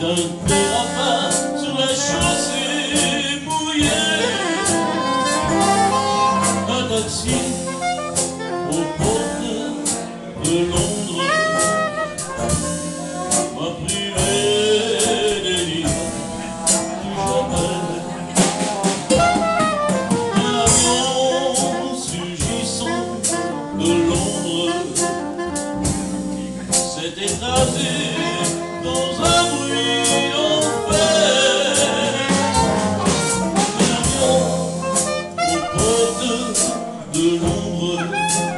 verra pas sur la chaussée mouillée un taxi aux portes de Londres. M'a privé des livres du jamais. Un avion surgissant de Londres s'est écrasé Un